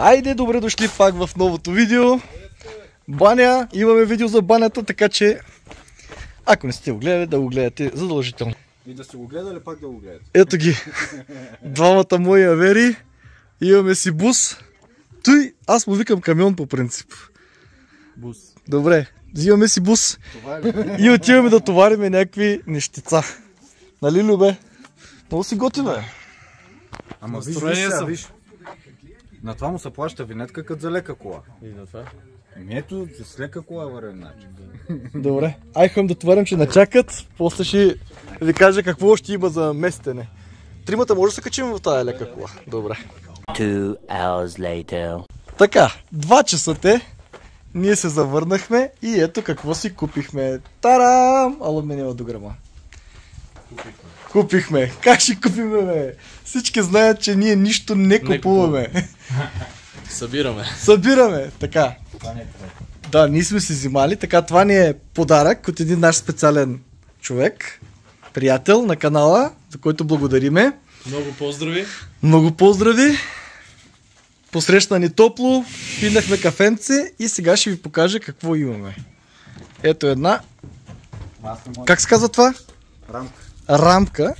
Айде, добре дошли пак в новото видео. Баня, имаме видео за банята, така че ако не сте го гледали, да го гледате задължително. И да сте го гледали, пак да го гледате. Ето ги, двамата мои авери. Имаме си бус. Той, аз му викам камион по принцип. Бус. Добре, взимаме си бус е и отиваме да товариме някакви нещица. Нали, Любе? Много си готин, бе. Ама виж, виж, виж. На това му се плаща винетка като за лека кола. И на това. Ами ето, с лека кола е вървен начин. Добре. Ай хем да товарим, че начакат. После ще ви кажа какво ще има за местене. Тримата може да се качим в тази лека кола. Добре. Two hours later. Така, два часа те. Ние се завърнахме и ето какво си купихме. Тарам! Алуминиева дограма. Купихме. Как ще купиме, бе? Всички знаят, че ние нищо не купуваме. Събираме. Събираме. Така. Да, ние сме си взимали. Така, това ни е подарък от един наш специален човек, приятел на канала, за който благодариме. Много поздрави. Много поздрави! Посрещна ни топло, пинахме кафенце и сега ще ви покажа какво имаме. Ето една, как се казва това? Рамка. Рамка,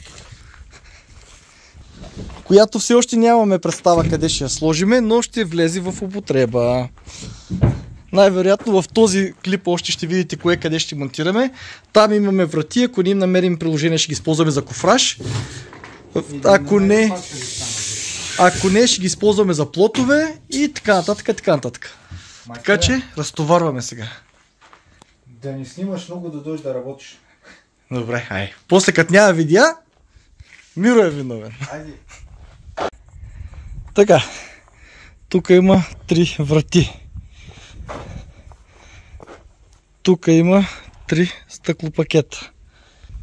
която все още нямаме представа къде ще я сложиме, но ще влезе в употреба. Най-вероятно в този клип още ще видите кое къде ще монтираме. Там имаме врати, ако не им намерим приложение ще ги използваме за кофраж. Ако не, ако не ще ги използваме за плотове и така нататък, така нататък. Така че разтоварваме сега. Да не снимаш много, да дойдеш да работиш. Добре, ай. После като няма видеа, Миро е виновен. Айде. Така, тук има три врати. Тук има три стъклопакета.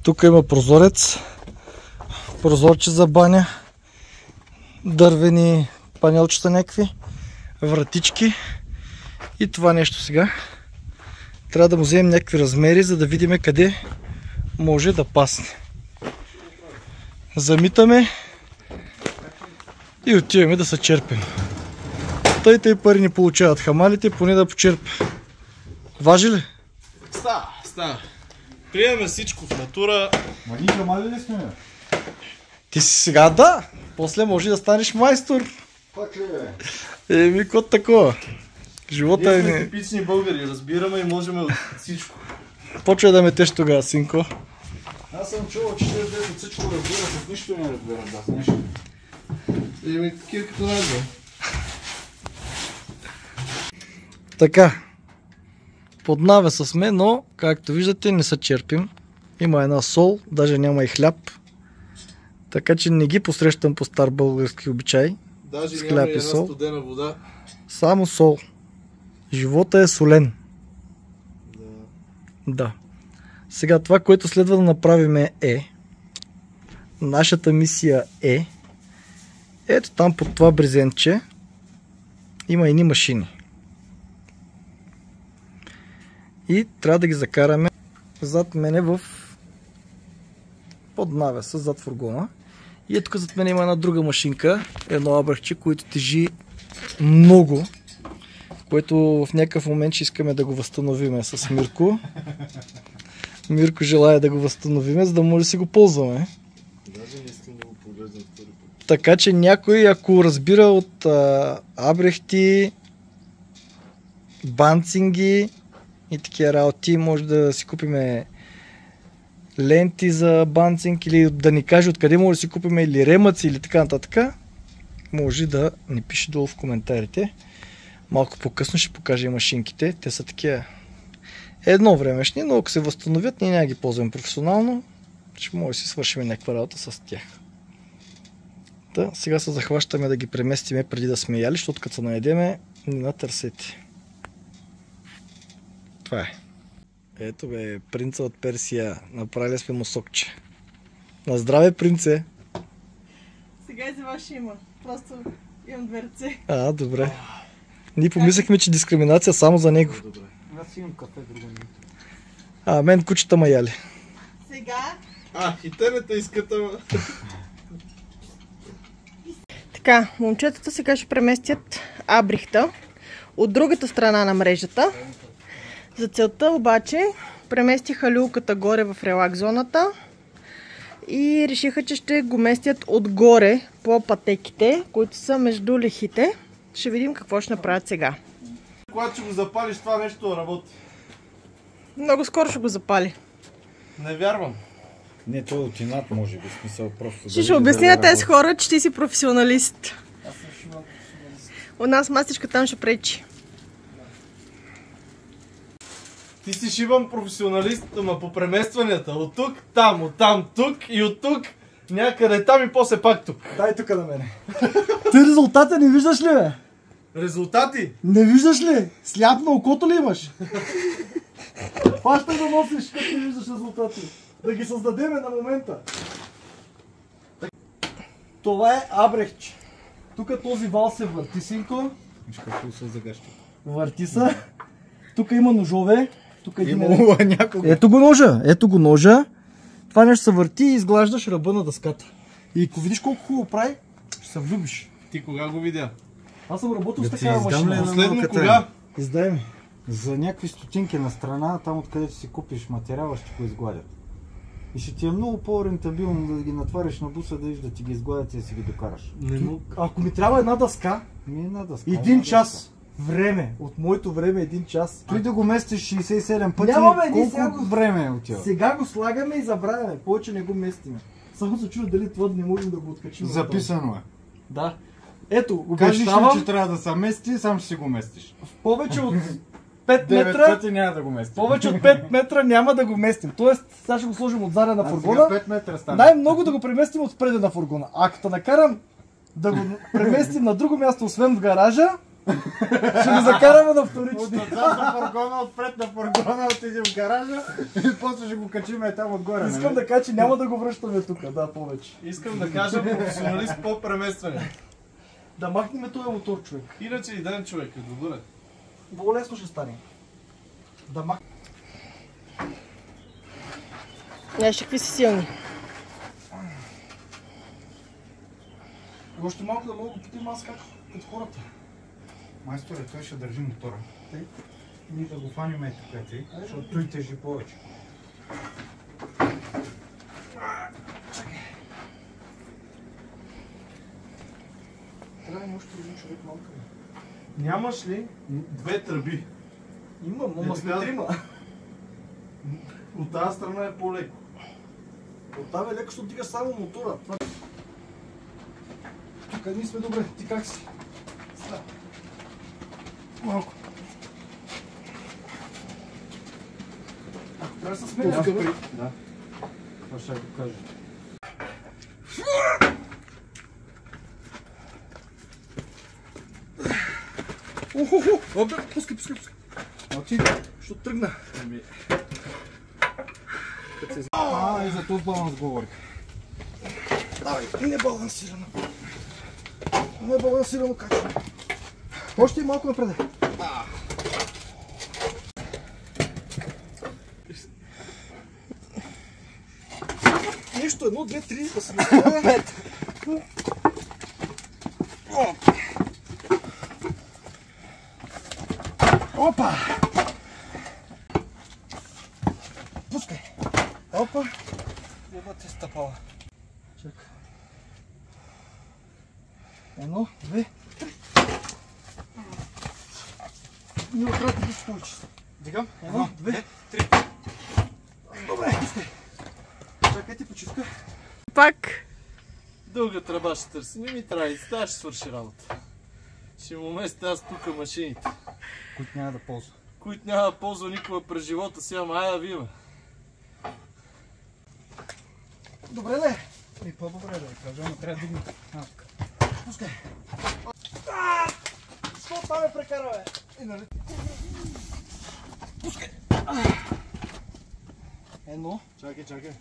Тук има прозорец, прозорче за баня, дървени панелчета някакви, вратички и това нещо сега. Трябва да му вземем някакви размери, за да видим къде може да пасне. Замитаме и отиваме да се черпим. Тъй тъй пари не получават хамалите, поне да почерпя. Важи ли? Става, става. Приемаме всичко в натура. Ма ние камали ли сме? Ти си сега да. После може да станеш майстор. Пак ли бе? Еми, кот такова. Живота е не. типични българи, разбираме и можем от всичко. Почва да метеш тогава, синко. Аз съм чувал, че те от всичко разбират, от нищо не разбират. Да, знаеш. Еми, такива като нас, бе. Така. Под навеса сме, но, както виждате, не се черпим. Има една сол, даже няма и хляб. Така че не ги посрещам по стар български обичай. Даже С хляб и сол. студена вода. Само сол. Живота е солен. Да. Сега това, което следва да направим е нашата мисия е ето там под това брезентче има едни машини. И трябва да ги закараме зад мене в под навеса, зад фургона. И ето зад мен има една друга машинка, едно абрахче, което тежи много, което в някакъв момент ще искаме да го възстановиме с Мирко. Мирко желая да го възстановиме, за да може да си го ползваме. Даже не искам да го поглеждам втори път. Така че някой, ако разбира от а, абрехти, банцинги и такива работи, може да си купиме ленти за банцинг или да ни каже откъде може да си купиме или ремъци или така нататък, може да ни пише долу в коментарите. Малко по-късно ще покажа и машинките. Те са такива едно времешни, но ако се възстановят, ние няма ги ползваме професионално. Ще може да си свършим някаква работа с тях. Та, сега се захващаме да ги преместиме преди да сме яли, защото като се наедеме, ни натърсете. Това е. Ето бе, принца от Персия. Направили сме му сокче. На здраве, принце! Сега и за вас ще има. Просто имам две ръце. А, добре. Ние помислихме, че дискриминация само за него. Добре. Аз имам кафе, друго. А, мен кучета ма яли. Сега А, и те не те искат, ама... Така, момчетата сега ще преместят абрихта от другата страна на мрежата. За целта обаче преместиха люлката горе в релак зоната и решиха, че ще го местят отгоре по пътеките, които са между лехите. Ще видим какво ще направят сега. Когато ще го запалиш това нещо работи. Много скоро ще го запали. Не вярвам. Не, той е от инат, може би, смисъл просто. Ще, ще обясня на тези хора, че ти си професионалист. У нас мастичка там ще пречи. Ти си шибан професионалист, ама по преместванията. От тук, там, от там, тук и от тук някъде там и после пак тук. Дай тук на мене. Ти резултата не виждаш ли, бе? Резултати? Не виждаш ли? Сляп на окото ли имаш? Фащай да носиш, като не виждаш резултати. Да ги създадеме на момента. Това е абрехче. Тук този вал се върти, синко. Виж какво са загащи. Върти се. Тук има ножове. Тук един е... Някога. Ето го ножа, ето го ножа. Това нещо се върти и изглаждаш ръба на дъската. И ако видиш колко хубаво прави, ще се влюбиш. Ти кога го видя? Аз съм работил Да с такава машина. на Последно кога? Издай ми. За някакви стотинки на страна, там откъдето си купиш материала, ще го изгладят. И ще ти е много по-рентабилно да ги натвариш на буса, да да ти ги изгладят и да си ги докараш. Не му... Ако ми трябва една дъска, Ми е една дъска. един една час време, от моето време един час. дъска. Той да го местиш 67 пъти, Няма, бе, ние колко сега го- време е отива? Сега го слагаме и забравяме, повече не го местиме. Само се чудя дали това не можем да го откачим. Записано е. Да. Ето, Кажеш ли, обещавам, че трябва да се мести, сам ще си го местиш. в повече от 5 9 метра, пъти няма да го местиш. повече от 5 метра няма да го местим. Тоест, сега ще го сложим отзаде на А фургона. сега 5 метра стана. Най-много да го преместим от преди на фургона. Ако те накарам да го преместим на друго място, освен в гаража, ще го закараме на вторични. Отзад на фургона, отпред на фургона, отидем в гаража и после ще го качим е там отгоре. Искам нали? да кажа, че няма да го връщаме тук, да, повече. Искам да кажа професионалист по преместване. Да махнем този мотор, човек. Иначе и ден човек е добре. Много лесно ще стане. Да мах... Знаеш какви са силни. Още малко да мога да питам аз как като хората. Майсторе, той ще държи мотора. Тъй. Ние да го фаним е тук, тъй, защото той тежи повече. Трябва ми още един човек малко. Нямаш ли две тръби? Имам, Е, ама сме трима. От тази страна е по-леко. Оттам е леко, защото дига само мотора. Това- Тук ние сме добре. Ти как си? Ста. Малко. Ако трябва да се сменя. Да. Това ще го кажа. Опе, пускай, пускай, пускай. Мълчи. Защото тръгна. А, и за този баланс говорих. Давай, небалансирано. Небалансирано качване. Още и малко напред. Нещо, едно, две, три, да се направя. Пет. Опа! Пускай. Опа. Еба те стъпала. Чакай. Едно, две, три. Не отрати да се получи. Дигам? Едно, две, три. Добре, пускай. Чакайте, почивка. Пак. Дълга тръба ще търси. Не ми трябва и тази ще свърши работа. Ще му местя аз тук машините, Които няма да ползва. които няма да ползва никога през живота си, ама ай да видим. Добре, не. И по-добре да ви кажа, но трябва да дигна. Пускай. Що там ме прекара, бе? И нали? Пускай. Едно. Чакай, чакай.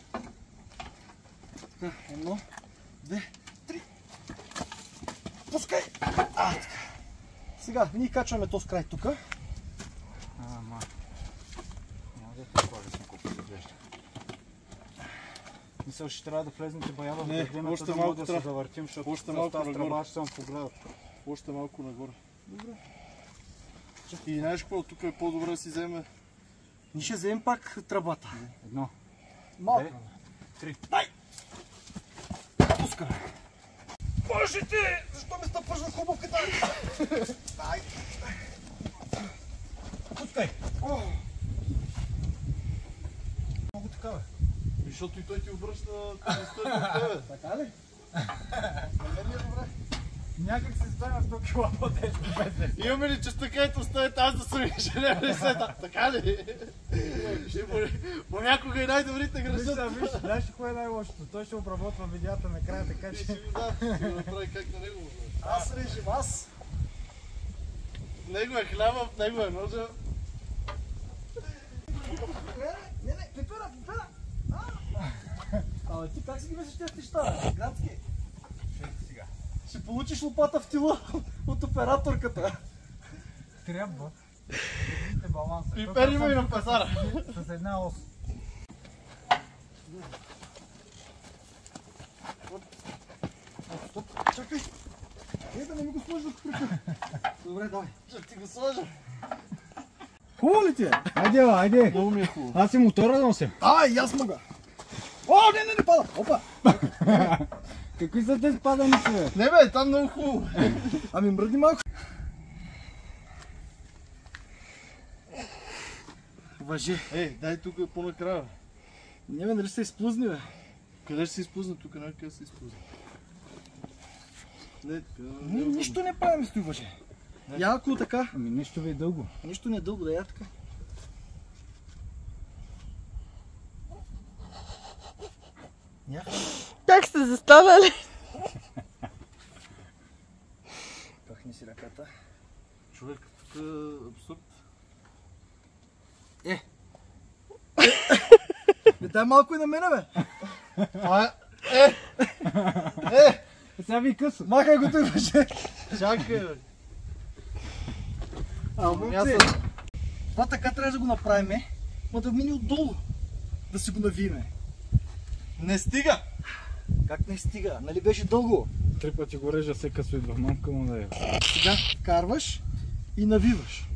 Така, едно, две, три. Пускай. А, така. Сега, ние качваме този край тук. Ама. Няма да е толкова лесно, колкото изглежда. Мисля, ще трябва да влезнете бая в градината, още да малко да се завъртим, защото Още с малко тази тръба ще съм погледал. Още малко нагоре. Добре. И знаеш какво, тук е по-добре да си вземе. Ние ще вземем пак тръбата. Едно. Малко. Три. Пускай. Боже ти! Защо ми стъпваш на хубавката? Дай. Пускай. Много така, бе. Защото и той ти обръща към тебе. Така ли? Някак се стана 100 кила по-тежко без. Имаме ли честа, където стоят аз да съм инженер ли сета? Така ли? Ще по- Понякога и най-добрите грешат. виж, знаеш кое е най-лошото? Той ще обработва видеята накрая, така И че... си го да, ще го направи как на него. Аз режим, аз. Него е хляба, него е ножа. Не, не, пипера, пипера. Абе ти как си ги мислиш тези неща? Градски. Ще получиш лопата в тила от операторката. Трябва. Видите баланса. Пипер има и на пазара. С една ос. Чакай. Е, да не ми го сложиш в кръка. Добре, давай. Ще ти го сложа. Хубаво ли ти е? Айде, айде. Много ми е хубаво. Аз и мотора нося. Давай, и аз мога. О, не, не, не пада. Опа. Какви са тези паданици, бе? Не бе, там много хубаво. Ами мръдни малко. Въжи. Ей, дай тук по-накрая. бе. Не бе, нали се изплъзни, бе? Къде ще се изпусна? Тук не къде се. Не, тук. Ни, нищо не правим с това въже. Яко така. Ами нищо ви е дълго. Нищо не е дълго, да я така. Няха. Как сте застанали? Пахни си ръката. Човек, тук е абсурд. Не дай малко и на мене, бе. Това е... Е! Сега ви късо. Махай го той въже. Чакай, бе. А, момче, това така трябва да го направим, е. ма да мине отдолу. Да си го навиме. Не стига! Как не стига? Нали беше дълго? Три пъти го режа, се късо идва мамка му да е. Сега карваш и навиваш.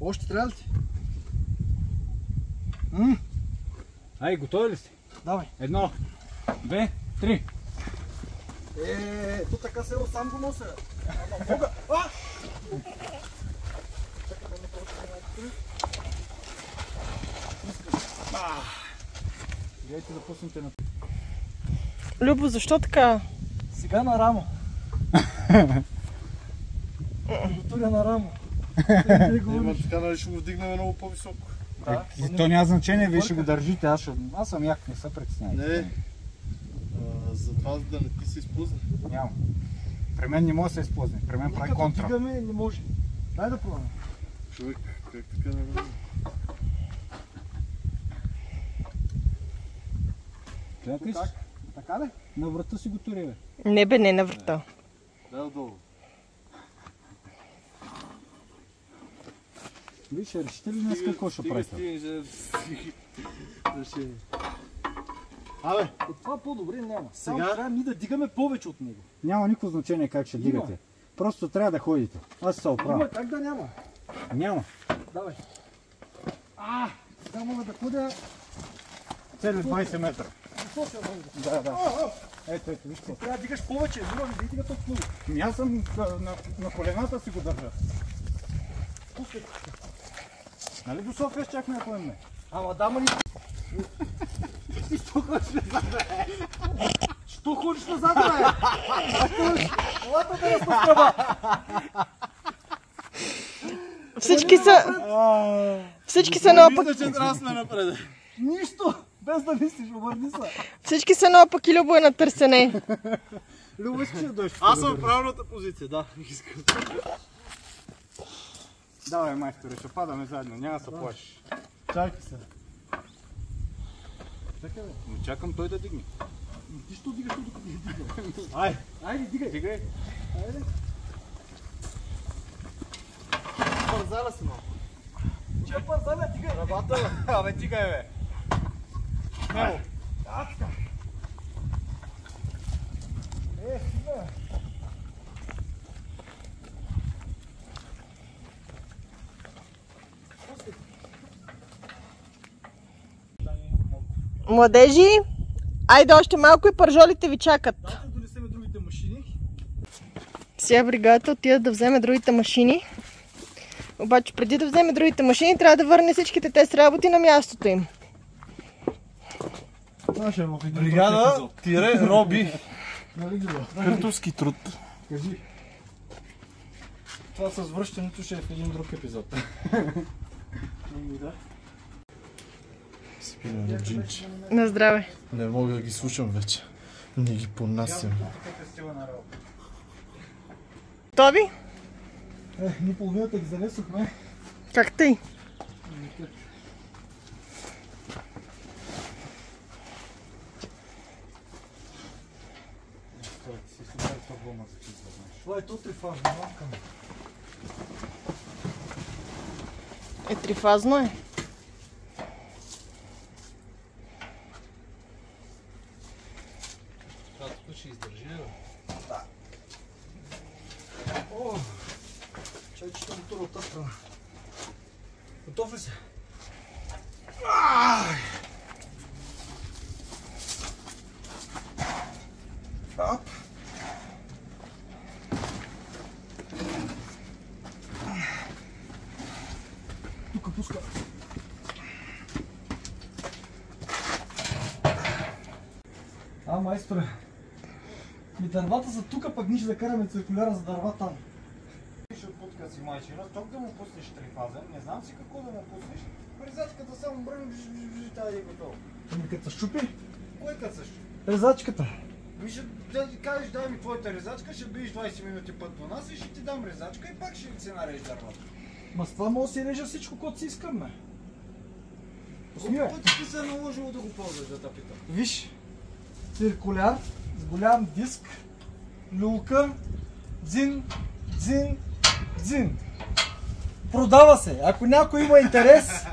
Още трябва ли ти? М, Ай, готови ли сте? давай. Едно, две, три. Е, то така се сам го нося. Ама мога. А! Дайте да пуснете на... Любо, защо така? Сега на рамо. Готуря на рамо. Има така, нали ще го вдигнем много по-високо. Да. То няма значение, вие ще го държите, аз, ще... аз съм як, не се притеснявайте. Не. А, Затова да не ти се изпусне. Няма. При мен не може да се използва, при мен прави контра. дигаме, не може. Дай да пробваме. Човек, как така не може? Как? Така ли? На врата си го тури, бе. Не бе, не на врата. Дай отдолу. Виж, решите ли днес какво ще правите? Абе, От това по-добре няма. Сега- Сега трябва ние да дигаме повече от него. Няма никакво значение как ще Има. дигате. Просто трябва да ходите. Аз се оправя. Има как да няма. Няма. Давай. А, сега мога да ходя. Цели 20 метра. Да Да, да. Ето, ето, вижте. Трябва да дигаш повече. Друга не дига толкова. Ами аз съм на, на колената си го държа. Пускай. Нали до София ще чакаме ако не? Ама дама ни... Ти що ходиш назад, бе? Що ходиш назад, бе? Елата да разпострава. Всички са... Всички са наопак... мисля, че трябва да сме напред. Нищо. Без да мислиш, обърни се. Всички са наопак и Любо е на търсене. Любо да дойдеш? Аз съм в правилната позиция, да. Искам. Давай, майсторе, ще падаме заедно, няма да се плашиш. Чакай се. Чакай, бе. Но чакам той да дигне. Ти що дигаш докато не дига? Ай, Айде, дигай. Дигай. Айде. пързала си малко. Че парзаля, дигай. Рабата, бе. Абе, дигай, бе. Смело. Младежи, айде още малко и пържолите ви чакат. Да донесеме другите машини. Сега бригадата отида да вземе другите машини. Обаче преди да вземе другите машини, трябва да върне всичките тези работи на мястото им. Наша в един друг Бригада, тире, роби. Нали бе? Картовски труд. Кажи. Това с връщането ще е в един друг епизод. Спина на джинчи. На здраве. Не мога да ги слушам вече. Не ги понасям. Готови? Е, ние половината ги занесохме. Как тъй? Това е то трифазно, мамка. Е, трифазно е. Това тук ще издържи, бе. О! Чай, че ще мотора от тази страна. Готов ли си? Ай! Ап! Тук пуска. А, майсторе. Ми дървата са тук, пък ние ще да караме циркуляра за дърва там. Ще путка си майчина, ток да му пуснеш трифазен, не знам си какво да му пуснеш. Резачката само бж, тази е готово. Ами като се щупи, Кой къцаш? резачката. Ми ще да кажеш, дай ми твоята резачка, ще биеш 20 минути път по нас и ще ти дам резачка и пак ще си нарежеш дървата. Ма с това мога да си режа всичко, което си искам, бе. Пусни, бе. Колко пъти ти се е наложило да го ползваш, да те питам? Виж, циркуляр с голям диск, люлка, дзин, дзин, дзин. Продава се. Ако някой има интерес,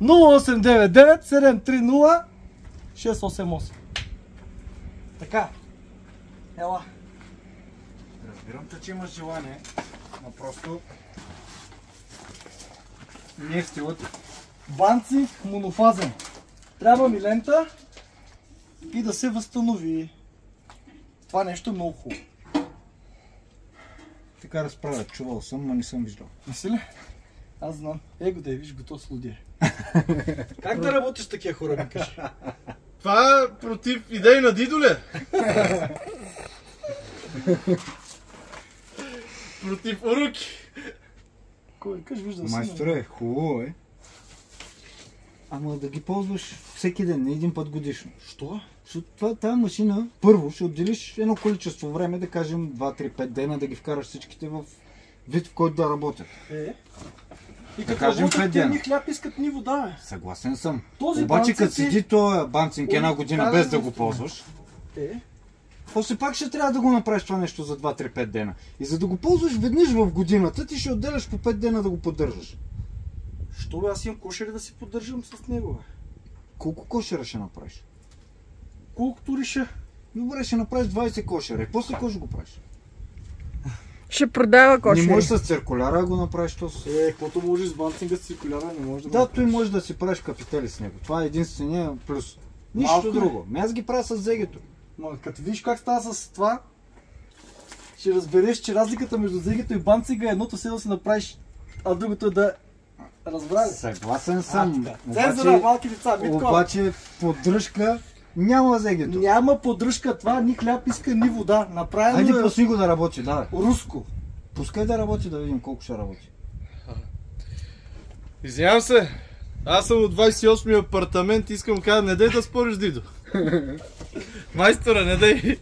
0899 730 688. Така. Ела. Разбирам те, че имаш желание, но просто не е стилът. Банци монофазен. Трябва ми лента и да се възстанови. Това нещо е много хубаво. Така разправят, чувал съм, но не съм виждал. Мисли ли? Аз знам. Его да я виж, готов слудия. как да работиш с такива хора, ми кажи? Това е против идеи на Дидо ли? против уроки. Кой кажеш, виждам си. Майсторе, хубаво е. Ама да ги ползваш всеки ден, не един път годишно. Що? Това, тази машина, първо ще отделиш едно количество време, да кажем 2-3-5 дена, да ги вкараш всичките в вид, в който да работят. Е. И Да кажем работят, пет те дена. ни хляб искат ни вода, бе. Съгласен съм. Този Обаче като е- седи този банцинг една година без да го ползваш, Е. после пак ще трябва да го направиш това нещо за 2-3-5 дена. И за да го ползваш веднъж в годината, ти ще отделяш по 5 дена да го поддържаш. Що бе, аз имам кошери да си поддържам с него, бе. Колко кошера ще направиш? Колкото реша. Добре, ще направиш 20 кошера. И после какво ще го правиш? Ще продава Не кошери. можеш с циркуляра да го направиш то с... Е, каквото може с банцинга с циркуляра, не може да Да, той може да си правиш капитали с него. Това е единствения плюс. Нищо Малко е. друго. Ме аз ги правя с зегето. Ма като видиш как става с това, ще разбереш, че разликата между зегето и банцинга е едното се да си направиш, а другото е да разбрали. Съгласен съм. Цензура, Обаче, малки деца, обаче поддръжка няма зегето. Няма поддръжка това, ни хляб иска, ни вода. Направено Айде е пусни го да работи, да. руско. Пускай да работи, да видим колко ще работи. Извинявам се. Аз съм от 28-ми апартамент и искам да кажа, не дай да спориш, Дидо. Майстора, не дай.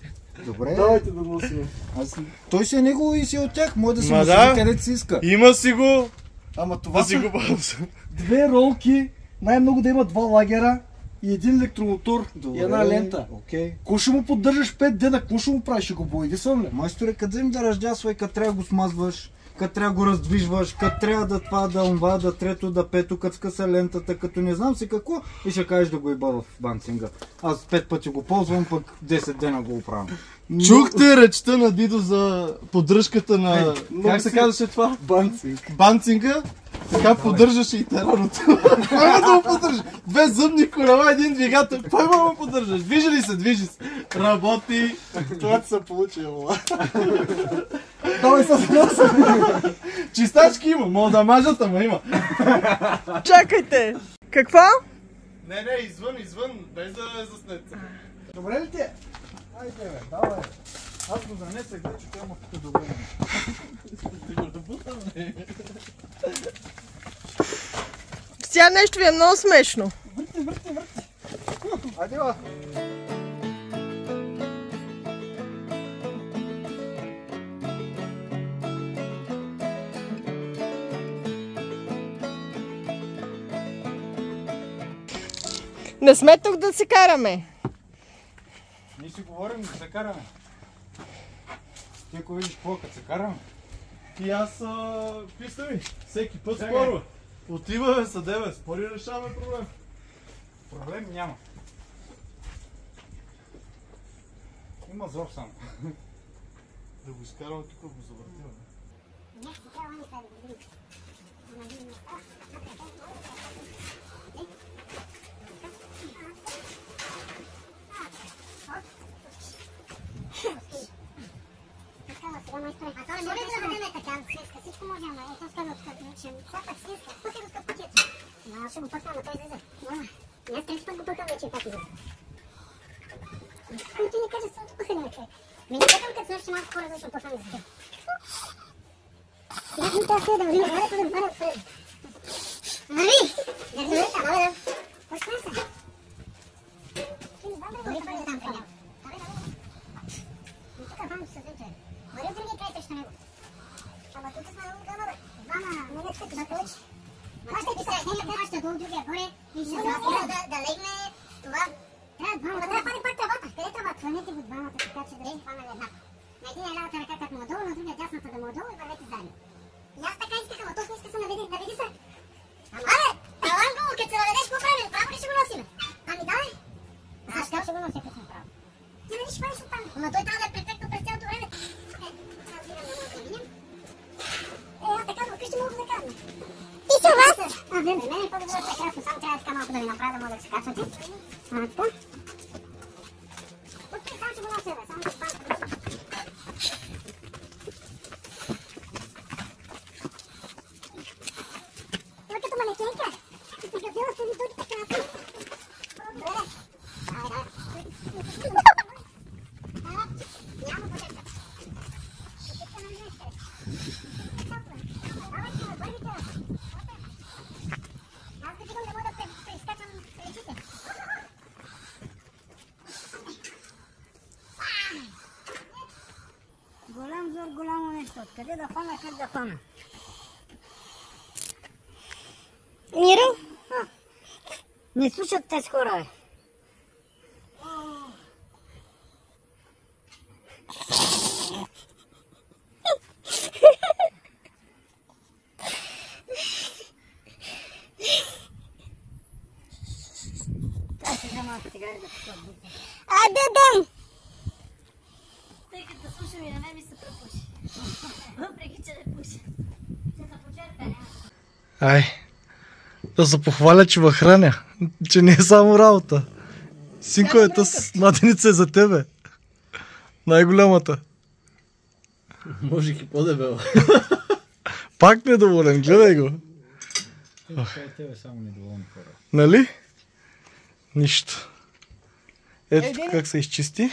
Добре. Давайте да носим. Аз... Той си е него и си от тях. Може да си му да. където си иска. Има си го, Ама това да си са го ползвам. две ролки, най-много да има два лагера и един електромотор и една лента. Окей. Ко ще му поддържаш 5 дена, какво ще му правиш? Ще го боядисвам ли? Майсторе, къде им да ръждясва и къде трябва да го смазваш, като трябва го раздвижваш, като трябва да това, да онва, да трето, да пето, като скъса лентата, като не знам си какво и ще кажеш да го еба в банцинга. Аз пет пъти го ползвам, пък 10 дена го оправям. Чухте речта на Дидо за поддръжката на... Ей, как се си- казваше това? Банцинг. Банцинга? Така поддържаше и тераното. Кой да го поддържа? Две зъбни колела, един двигател. Кой ма го поддържаш? Движи ли се? Движи се. Работи. Това се получи, ела. Давай с нас. Чистачки има. Мога да мажат, ама има. Чакайте! Какво? Не, не, извън, извън, без да е заснете. Добре ли ти е? Айде бе, давай. Аз го занесах, вече тя му тук добре. Сега нещо ви е много смешно. Айде ла. Не сме тук да се караме. Ние си говорим да се караме. Ти ако видиш какво, като се караме. И аз, а, писта ми, всеки път спорва. Отиваме съдебе, спори решаваме проблем. Проблем няма. Има зов само. Да го изкараме тук, го завъртим. А то не да бъде така, свинска, всичко може, ама ето казва тук, че все пак свинска, пъхай го с пакет. Ма аз ще го пъхна, ама той излиза. Няма. И аз трети път го пъхам вече, как излиза. Ами ти не кажа самото пъхане, бе, човек. Ми не пъхам, като че малко по-различно пъхам за теб. Сега ми трябва да върви, да върви, да върви. Върви! Да върви, ама да. Се. Да върви там при него. Абе, да върви. И тук там се взем, човек. Върви от другия край срещу него. Ама тук сме много двама, бе. Двама, не не ще да получи. Това ще ти се не не ще долу другия горе и ще се разпира да, да легне това. Трябва двама. Ама трябва да хване пак тръбата. Къде тръбата? Хванете го двамата, така че да не хванали едната. На един е лявата ръка като му е долу, на другия дясната да му е долу и вървете заедно. И аз така исках, ама точно иска се наведи, наведи се. Ама бе, талант го, като се наведеш, какво правим? Право ли ще го носим? Ами да, бе. Аз как ще го нося, като съм право? Ти не ще правиш оттам. Ама той трябва да е аз така до вкъщи мога да карам. Ти си вас! А, вие за мен е по-добре да се красно, само трябва така малко да ви направя да мога да се качвате. А, така. Окей, само ще го нося, бе, само ще спам. Това като манекенка. Като била с тези дури така. Добре. Давай, давай. Няма по-често. Аз като да мога да преискачам речите. Голям зор, голямо нещо. Откъде да хвана, как да хвана? Миро? Не слушат тези хора, бе. Аз ще взема цигари да пускам бука. А, да, да. Тъй като слушам и на мен ми се препуши. Въпреки, че не пуша. Ще се почерпя, няма. Ай, да се похваля, че храня, че не е само работа. Синко е с младеница е за тебе. Най-голямата. Можех и по-дебела. Пак недоволен, гледай го. Това е тебе само недоволни хора. Нали? Нищо. Ето Един- как се изчисти.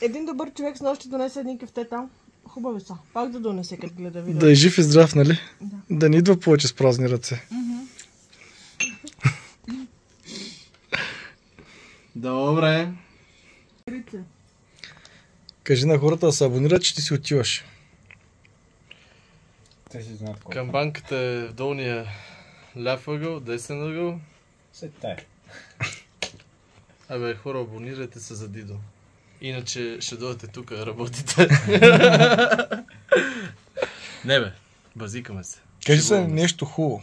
Един добър човек с нощи донесе един кафте там. Хубави са. Пак да донесе, като гледа видео. Да е жив и здрав, нали? Да не идва повече с празни ръце. Добре. Кажи на хората да се абонират, че ти си отиваш. Те си знаят колко. Камбанката е в долния ляв ъгъл, десен ъгъл. Тая. Абе, хора, абонирайте се за Дидо. Иначе ще дойдете тук да работите. Не бе, Базикаме се. Кажи се нещо хубаво.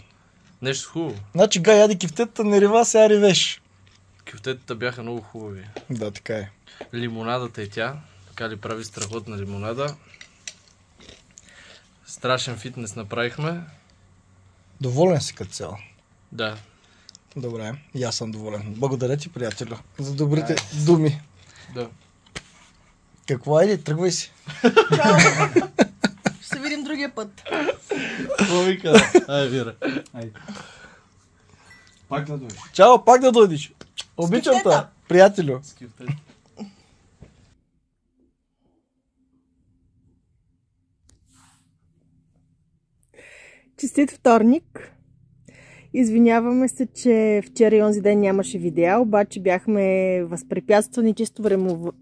Нещо хубаво. Значи гай яди кифтета, не рева, сега ревеш. Кюфтетата бяха много хубави. Да, така е. Лимонадата и тя. Така ли прави страхотна лимонада. Страшен фитнес направихме. Доволен си като цяло. Да. Добре, и аз съм доволен. Благодаря ти, приятелю, за добрите думи. Да. Какво е ли? Тръгвай си. Чао! Ще се видим другия път. Какво вика? Ай, Вира. Пак да дойде. Чао, пак да дойдеш. Обичам те, приятелю. Честит вторник! Извиняваме се, че вчера и онзи ден нямаше видеа, обаче бяхме възпрепятствани чисто времево,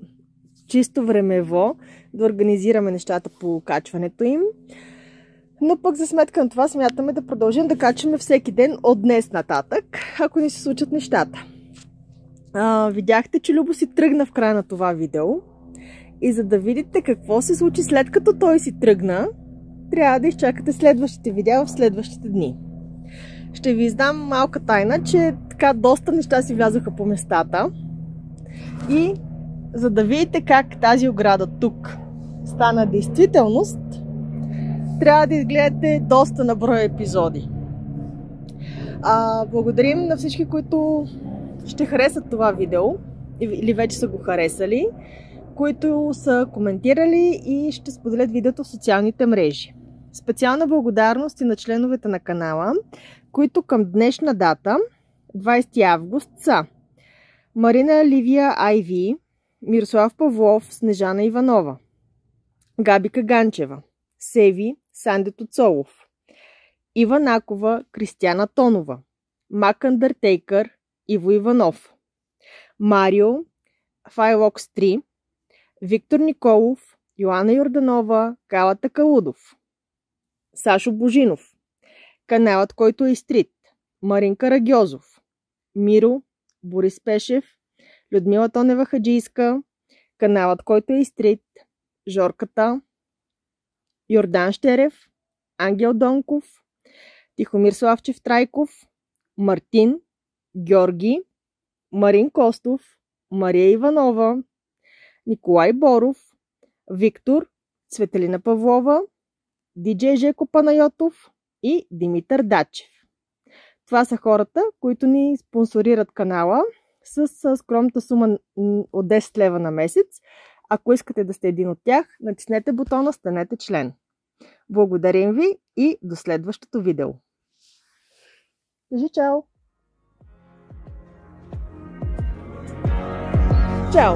чисто времево да организираме нещата по качването им. Но пък за сметка на това смятаме да продължим да качваме всеки ден от днес нататък, ако ни се случат нещата. А, видяхте, че Любо си тръгна в края на това видео. И за да видите какво се случи след като той си тръгна, трябва да изчакате следващите видеа в следващите дни. Ще ви издам малка тайна, че така доста неща си влязоха по местата. И за да видите как тази ограда тук стана действителност, трябва да изгледате доста на броя епизоди. А, благодарим на всички, които ще харесат това видео или вече са го харесали, които са коментирали и ще споделят видеото в социалните мрежи. Специална благодарност и на членовете на канала, които към днешна дата, 20 август, са Марина Ливия Айви, Мирослав Павлов, Снежана Иванова, Габика Ганчева, Севи Санде Тоцолов, Ива Накова, Кристияна Тонова, Мак Андертейкър, Иво Иванов, Марио, Файлокс 3, Виктор Николов, Йоанна Йорданова, Калата Калудов, Сашо Божинов, каналът, който е изтрит, Марин Карагьозов, Миро, Борис Пешев, Людмила Тонева Хаджийска, каналът, който е изтрит, Жорката, Йордан Щерев, Ангел Донков, Тихомир Славчев Трайков, Мартин, Георги, Марин Костов, Мария Иванова, Николай Боров, Виктор, Светелина Павлова, Диджей Жеко Панайотов и Димитър Дачев. Това са хората, които ни спонсорират канала с скромната сума от 10 лева на месец. Ако искате да сте един от тях, натиснете бутона Станете член. Благодарим ви и до следващото видео. Кажи чао! Чао!